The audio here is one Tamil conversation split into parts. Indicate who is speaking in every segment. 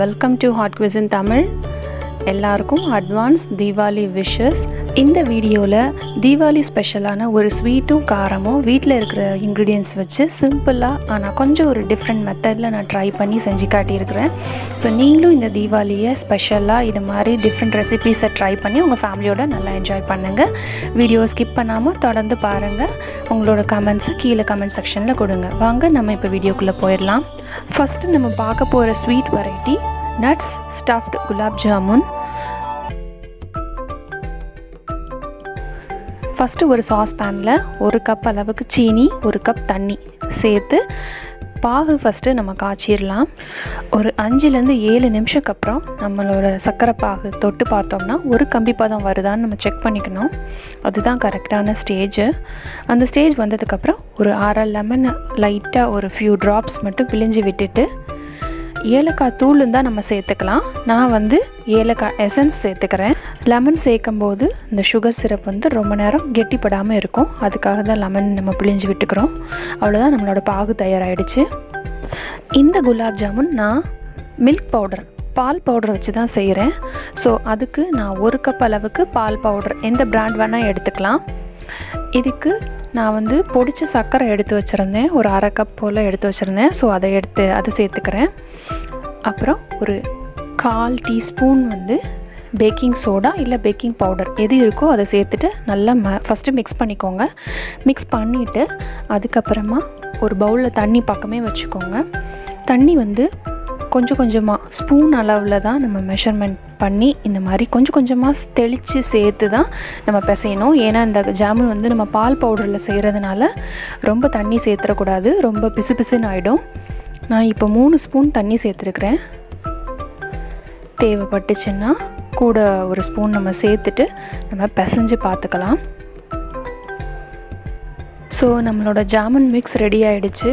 Speaker 1: Welcome to hot quiz in Tamil எல்லாருக்கும் அட்வான்ஸ் தீபாவளி விஷஸ் இந்த வீடியோவில் தீபாவளி ஸ்பெஷலான ஒரு ஸ்வீட்டும் காரமும் வீட்டில் இருக்கிற இன்க்ரீடியன்ஸ் வச்சு சிம்பிளாக ஆனால் கொஞ்சம் ஒரு டிஃப்ரெண்ட் மெத்தடில் நான் ட்ரை பண்ணி செஞ்சு காட்டியிருக்கிறேன். ஸோ நீங்களும் இந்த தீபாவளியை ஸ்பெஷலாக இது மாதிரி டிஃப்ரெண்ட் ரெசிபீஸை ட்ரை பண்ணி உங்கள் ஃபேமிலியோட நல்லா என்ஜாய் பண்ணுங்கள் வீடியோ ஸ்கிப் பண்ணாமல் தொடர்ந்து பாருங்கள் உங்களோட கமெண்ட்ஸை கீழே கமெண்ட் செக்ஷனில் கொடுங்க. வாங்க நம்ம இப்போ வீடியோக்குள்ளே போயிடலாம். ஃபஸ்ட்டு நம்ம பார்க்க போகிற sweet variety nuts stuffed gulab jamun first ஒரு சாஸ் பேனில் ஒரு கப் அளவுக்கு சீனி ஒரு கப் தண்ணி சேர்த்து பாகு ஃபஸ்ட்டு நம்ம காய்ச்சிடலாம். ஒரு அஞ்சுலேருந்து ஏழு நிமிஷத்துக்கு அப்புறம் நம்மளோட சர்க்கரை பாகு தொட்டு பார்த்தோம்னா ஒரு கம்பி பதம் வருதான்னு நம்ம செக் பண்ணிக்கணும். அதுதான் கரெக்டான ஸ்டேஜு அந்த ஸ்டேஜ் வந்ததுக்கப்புறம் ஒரு அரை லெமன் லைட்டாக ஒரு ஃபியூ ட்ராப்ஸ் மட்டும் பிழிஞ்சு விட்டுட்டு ஏலக்காய் தூளும் தான் நம்ம சேர்த்துக்கலாம். நான் வந்து ஏலக்காய் எசன்ஸ் சேர்த்துக்கிறேன். லெமன் சேர்க்கும் போது இந்த சுகர் சிரப் வந்து ரொம்ப நேரம் கெட்டிப்படாமல் இருக்கும். அதுக்காக தான் லெமன் நம்ம பிழிஞ்சு விட்டுக்கிறோம். அவ்வளோதான் நம்மளோட பாகு தயாராகிடுச்சு இந்த குலாப் ஜாமுன் நான் மில்க் பவுடர் பால் பவுடர் வச்சு தான் செய்கிறேன் ஸோ அதுக்கு நான் ஒரு கப் அளவுக்கு பால் பவுடர் எந்த பிராண்ட் வேணால் எடுத்துக்கலாம். இதுக்கு நான் வந்து பொடிச்ச சர்க்கரை எடுத்து வச்சுருந்தேன். ஒரு அரை கப் போல் எடுத்து வச்சுருந்தேன். ஸோ அதை எடுத்து அதை சேர்த்துக்கிறேன். அப்புறம் ஒரு கால் டீஸ்பூன் வந்து பேக்கிங் சோடா இல்லை பேக்கிங் பவுடர் எது இருக்கோ அதை சேர்த்துட்டு நல்லா ம ஃபஸ்ட்டு மிக்ஸ் பண்ணிக்கோங்க. மிக்ஸ் பண்ணிவிட்டு அதுக்கப்புறமா ஒரு பவுலில் தண்ணி பக்கமே வச்சுக்கோங்க. தண்ணி வந்து கொஞ்சம் கொஞ்சமாக ஸ்பூன் அளவில் தான் நம்ம மெஷர்மெண்ட் பண்ணி இந்த மாதிரி கொஞ்சம் கொஞ்சமாக தெளித்து சேர்த்து தான் நம்ம பிசையணும். ஏன்னா இந்த ஜாமுன் வந்து நம்ம பால் பவுடரில் செய்கிறதுனால ரொம்ப தண்ணி சேர்த்துடக்கூடாது. ரொம்ப பிசு பிசுன்னு ஆகிடும் நான் இப்போ மூணு ஸ்பூன் தண்ணி சேர்த்துருக்குறேன். தேவைப்பட்டுச்சுன்னா கூட ஒரு ஸ்பூன் நம்ம சேர்த்துட்டு நம்ம பிசைஞ்சு பார்த்துக்கலாம். ஸோ நம்மளோட ஜாமுன் மிக்ஸ் ரெடி ஆகிடுச்சு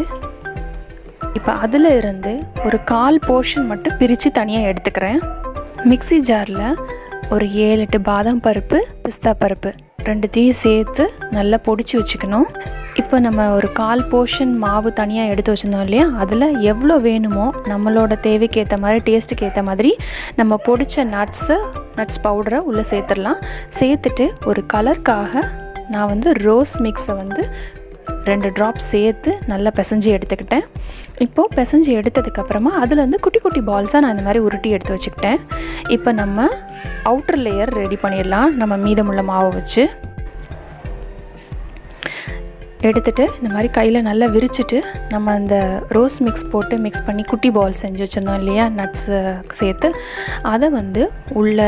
Speaker 1: இப்போ அதில் இருந்து ஒரு கால் போர்ஷன் மட்டும் பிரித்து தனியாக எடுத்துக்கிறேன். மிக்சி ஜாரில் ஒரு ஏழு எட்டு பாதாம் பருப்பு பிஸ்தா பருப்பு ரெண்டுத்தையும் சேர்த்து நல்லா பொடிச்சு வச்சுக்கணும். இப்போ நம்ம ஒரு கால் போர்ஷன் மாவு தனியாக எடுத்து வச்சுருந்தோம் இல்லையா? அதில் எவ்வளோ வேணுமோ நம்மளோட தேவைக்கு ஏற்ற மாதிரி டேஸ்ட்டுக்கு ஏற்ற மாதிரி நம்ம பொடிச்ச நட்ஸு நட்ஸ் பவுடரை உள்ளே சேர்த்துடலாம். சேர்த்துட்டு ஒரு கலருக்காக நான் வந்து ரோஸ் மிக்ஸை வந்து ரெண்டு ட்ராப் சேர்த்து நல்லா பிசைஞ்சு எடுத்துக்கிட்டேன். இப்போது பிசைஞ்சு எடுத்ததுக்கப்புறமா அதுலேருந்து குட்டி குட்டி பால்ஸாக நான் இந்த மாதிரி உருட்டி எடுத்து வச்சுக்கிட்டேன். இப்போ நம்ம அவுட்டர் லேயர் ரெடி பண்ணிடலாம். நம்ம மீதமுள்ள மாவை வச்சு. எடுத்துகிட்டு இந்த மாதிரி கையில் நல்லா விரிச்சிட்டு நம்ம அந்த ரோஸ் மிக்ஸ் போட்டு மிக்ஸ் பண்ணி குட்டி பால் செஞ்சு வச்சுருந்தோம் இல்லையா? நட்ஸு சேர்த்து. அதை வந்து உள்ள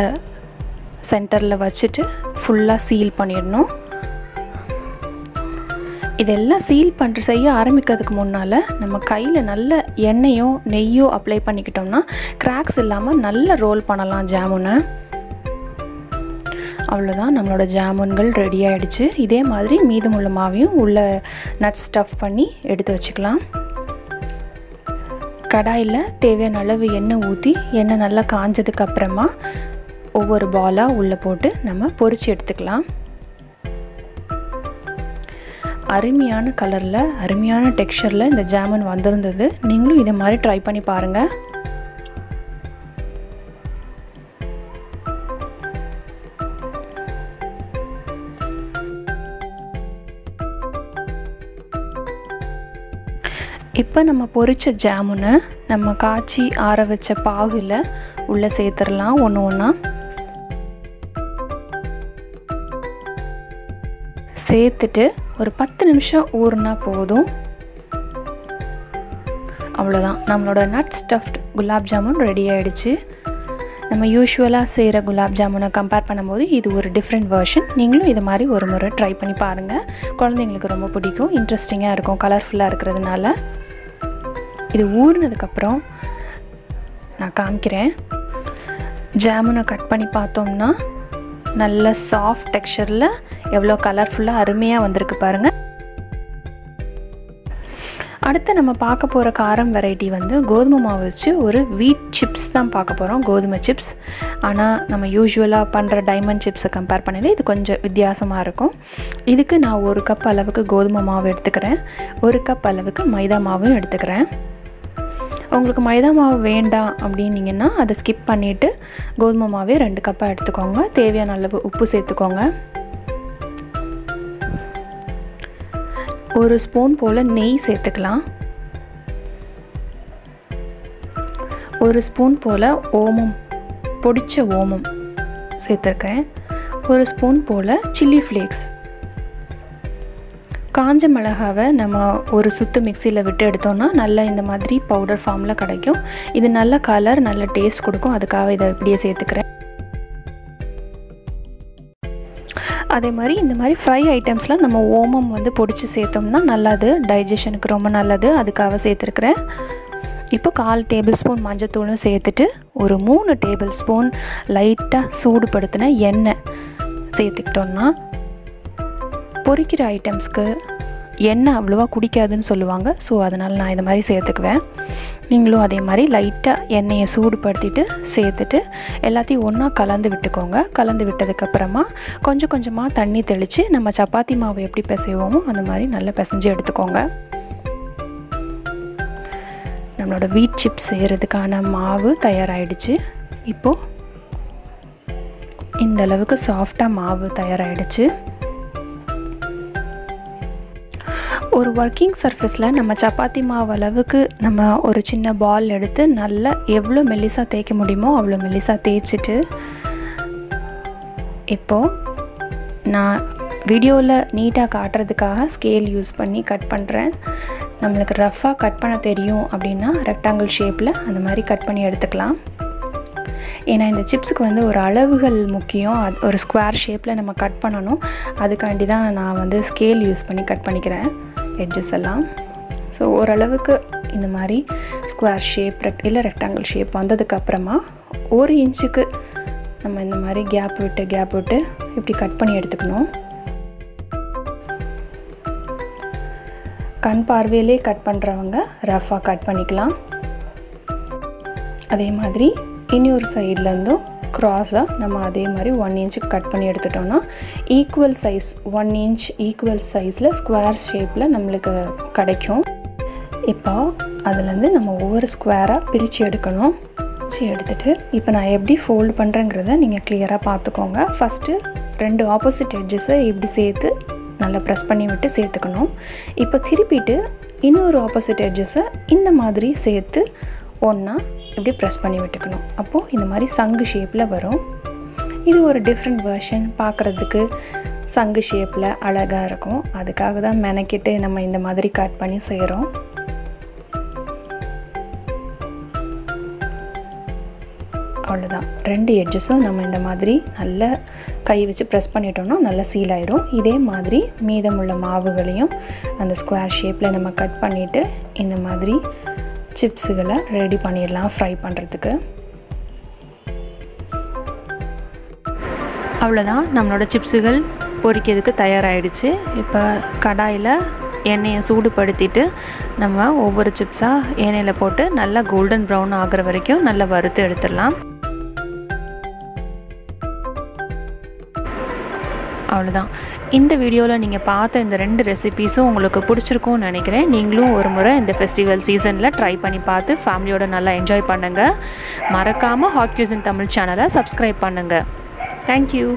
Speaker 1: சென்டரில் வச்சுட்டு ஃபுல்லாக சீல் பண்ணிடணும். இதெல்லாம் சீல் பண்ணுற செய்ய ஆரம்பிக்கிறதுக்கு முன்னால் நம்ம கையில் நல்ல எண்ணெயோ நெய்யோ அப்ளை பண்ணிக்கிட்டோம்னா கிராக்ஸ் இல்லாமல் நல்லா ரோல் பண்ணலாம் ஜாமுனை. அவ்வளோதான் நம்மளோட ஜாமுன்கள் ரெடி ஆகிடுச்சு இதே மாதிரி மீதமுள்ள மாவையும் உள்ள நட்ஸ் ஸ்டஃப் பண்ணி எடுத்து வச்சுக்கலாம். கடாயில் தேவையான அளவு எண்ணெய் ஊற்றி எண்ணெய் நல்லா காஞ்சதுக்கு அப்புறமா ஒவ்வொரு பாலாக உள்ளே போட்டு நம்ம பொறிச்சு எடுத்துக்கலாம். அருமையான கலரில் அருமையான டெக்ஸ்சரில் இந்த ஜாமுன் வந்திருந்தது. நீங்களும் இதை மாதிரி ட்ரை பண்ணி பாருங்கள் இப்போ நம்ம பொரிச்ச ஜாமுனை நம்ம காய்ச்சி ஆற வச்ச பாகுல உள்ளே சேர்த்துடலாம். ஒன்று ஒன்றா சேர்த்துட்டு ஒரு பத்து நிமிஷம் ஊறுனா போதும். அவ்வளோதான் நம்மளோட nut stuffed gulab jamun ready ஆகிடுச்சு நம்ம யூஸ்வலாக செய்கிற குலாப் ஜாமுனை கம்பேர் பண்ணும்போது இது ஒரு டிஃப்ரெண்ட் வேர்ஷன் நீங்களும் இது மாதிரி ஒரு முறை ட்ரை பண்ணி பாருங்கள் குழந்தைங்களுக்கு ரொம்ப பிடிக்கும் இன்ட்ரெஸ்டிங்காக இருக்கும் கலர்ஃபுல்லாக இருக்கிறதுனால. இது ஊறினதுக்கப்புறம் நான் காமிக்கிறேன். ஜாமுனை கட் பண்ணி பார்த்தோம்னா நல்ல சாஃப்ட் டெக்ஸ்சரில் எவ்வளோ கலர்ஃபுல்லாக அருமையாக வந்திருக்கு பாருங்கள் அடுத்து நம்ம பார்க்க போகிற காரம் வெரைட்டி வந்து கோதுமை மாவு வச்சு ஒரு வீட் சிப்ஸ் தான் பார்க்க போகிறோம் கோதுமை சிப்ஸ் ஆனால் நம்ம யூஸ்வலாக பண்ணுற டைமண்ட் சிப்ஸை கம்பேர் பண்ணல இது கொஞ்சம் வித்தியாசமாக இருக்கும். இதுக்கு நான் ஒரு கப் அளவுக்கு கோதுமை மாவு எடுத்துக்கிறேன். ஒரு கப் அளவுக்கு மைதா மாவும் எடுத்துக்கிறேன். உங்களுக்கு மைதா மாவு வேண்டாம் அப்படின்னீங்கன்னா அதை ஸ்கிப் பண்ணிவிட்டு கோதுமை மாவே ரெண்டு கப்பாக எடுத்துக்கோங்க. தேவையான அளவு உப்பு சேர்த்துக்கோங்க. ஒரு ஸ்பூன் போல் நெய் சேர்த்துக்கலாம். ஒரு ஸ்பூன் போல் ஓமம் பொடித்த ஓமம் சேர்த்துருக்கேன். ஒரு ஸ்பூன் போல் சில்லி ஃப்ளேக்ஸ் காஞ்ச மிளகாவை நம்ம ஒரு சுத்து மிக்சியில் விட்டு எடுத்தோம்னா நல்லா இந்த மாதிரி பவுடர் ஃபார்மில் கிடைக்கும். இது நல்ல கலர் நல்ல டேஸ்ட் கொடுக்கும். அதுக்காக இதை இப்படியே சேர்த்துக்கிறேன். அதே மாதிரி இந்த மாதிரி ஃப்ரை ஐட்டம்ஸ்லாம் நம்ம ஓமம் வந்து பொடிச்சு சேர்த்தோம்னா நல்லது. டைஜஷனுக்கு ரொம்ப நல்லது. அதுக்காக சேர்த்துருக்குறேன். இப்போ கால் டேபிள் ஸ்பூன் மஞ்சத்தூளும் சேர்த்துட்டு ஒரு மூணு டேபிள் ஸ்பூன் லைட்டாக சூடுபடுத்தின எண்ணெய் சேர்த்துக்கிட்டோம்னா பொரிக்கிற ஐட்டம்ஸ்க்கு எண்ணெய் அவ்வளோவா குடிக்காதுன்னு சொல்லுவாங்க. ஸோ அதனால் நான் இதை மாதிரி சேர்த்துக்குவேன். நீங்களும் அதே மாதிரி லைட்டாக எண்ணெயை சூடுபடுத்திட்டு சேர்த்துட்டு எல்லாத்தையும் ஒன்றா கலந்து விட்டுக்கோங்க. கலந்து விட்டதுக்கப்புறமா கொஞ்சம் கொஞ்சமாக தண்ணி தெளித்து நம்ம சப்பாத்தி மாவு எப்படி பிசைவோமோ அந்த மாதிரி நல்லா பிசைஞ்சு எடுத்துக்கோங்க. நம்மளோட வீட் சிப்ஸ் செய்கிறதுக்கான மாவு தயாராகிடுச்சு இப்போது இந்த அளவுக்கு சாஃப்டாக மாவு தயாராகிடுச்சு ஒரு ஒர்க்கிங் சர்ஃபேஸில் நம்ம சப்பாத்தி மாவு அளவுக்கு நம்ம ஒரு சின்ன பால் எடுத்து நல்லா எவ்வளோ மெல்லிசாக தேய்க்க முடியுமோ அவ்வளோ மெல்லிசாக தேய்ச்சிட்டு இப்போது நான் வீடியோவில் நீட்டாக காட்டுறதுக்காக ஸ்கேல் யூஸ் பண்ணி கட் பண்ணுறேன் நம்மளுக்கு ரஃப்பாக கட் பண்ண தெரியும் அப்படின்னா ரெக்டாங்கிள் ஷேப்பில் அந்த மாதிரி கட் பண்ணி எடுத்துக்கலாம். ஏன்னா இந்த சிப்ஸுக்கு வந்து ஒரு அளவுகள் முக்கியம். அது ஒரு ஸ்கொயர் ஷேப்பில் நம்ம கட் பண்ணணும். அதுக்காண்டி தான் நான் வந்து ஸ்கேல் யூஸ் பண்ணி கட் பண்ணிக்கிறேன். எட்ஜஸ் எல்லாம். ஸோ ஓரளவுக்கு இந்த மாதிரி ஸ்கொயர் ஷேப் ரெக்ட் இல்லை ரெக்டாங்கிள் ஷேப் வந்ததுக்கப்புறமா ஒரு இன்ச்சுக்கு நம்ம இந்த மாதிரி கேப் விட்டு கேப் விட்டு இப்படி கட் பண்ணி எடுத்துக்கணும். கண் பார்வையிலே கட் பண்ணுறவங்க ரஃபாக கட் பண்ணிக்கலாம். அதே மாதிரி இன்னொரு சைட்லேருந்தும் க்ராஸாக நம்ம அதே மாதிரி ஒன் இன்ச்சுக்கு கட் பண்ணி எடுத்துட்டோன்னா equal size one inch equal சைஸில் ஸ்கொயர் ஷேப்பில் நம்மளுக்கு கிடைக்கும். இப்போ அதுலேருந்து நம்ம ஒவ்வொரு ஸ்கொயராக பிரித்து எடுக்கணும். பிரித்து எடுத்துகிட்டு இப்போ நான் எப்படி ஃபோல்டு பண்ணுறேங்கிறத நீங்கள் கிளியராக பார்த்துக்கோங்க. ஃபஸ்ட்டு ரெண்டு ஆப்போசிட் எட்ஜஸை இப்படி சேர்த்து நல்லா ப்ரெஸ் பண்ணி விட்டு சேர்த்துக்கணும். இப்போ திருப்பிட்டு இன்னொரு ஆப்போசிட் எட்ஜஸை இந்த மாதிரி சேர்த்து ஒன்றா இப்படி ப்ரெஸ் பண்ணி விட்டுக்கணும். அப்போது இந்த மாதிரி சங்கு ஷேப்பில் வரும். இது ஒரு டிஃப்ரெண்ட் வேர்ஷன் பார்க்குறதுக்கு சங்கு ஷேப்பில் அழகாக இருக்கும். அதுக்காக தான் மெனக்கிட்டு நம்ம இந்த மாதிரி கட் பண்ணி செய்கிறோம் அவ்வளோதான் ரெண்டு எட்ஜஸும் நம்ம இந்த மாதிரி நல்ல கை வச்சு ப்ரெஸ் பண்ணிட்டோம்னா நல்லா சீல் ஆயிரும். இதே மாதிரி மீதமுள்ள மாவுகளையும் அந்த ஸ்கொயர் ஷேப்பில் நம்ம கட் பண்ணிவிட்டு இந்த மாதிரி சிப்ஸுகளை ரெடி பண்ணிடலாம் ஃப்ரை பண்ணுறதுக்கு. அவ்வளோதான் நம்மளோட சிப்ஸுகள் பொரிக்கிறதுக்கு தயாராகிடுச்சு இப்போ கடாயில் எண்ணெயை சூடுபடுத்திட்டு நம்ம ஒவ்வொரு சிப்ஸாக எண்ணெயில் போட்டு நல்லா கோல்டன் ப்ரௌன் ஆகிற வரைக்கும் நல்லா வறுத்து எடுத்துடலாம். அவ்வளோதான் இந்த வீடியோவில் நீங்கள் பார்த்த இந்த ரெண்டு ரெசிபீஸும் உங்களுக்கு பிடிச்சிருக்கும்னு நினைக்கிறேன். நீங்களும் ஒரு முறை இந்த ஃபெஸ்டிவல் சீசனில் ட்ரை பண்ணி பார்த்து ஃபேமிலியோட நல்லா என்ஜாய் பண்ணுங்கள் மறக்காமல் ஹாட் கியூஸ் இன் தமிழ் சேனலை சப்ஸ்கிரைப் பண்ணுங்கள் தேங்க்யூ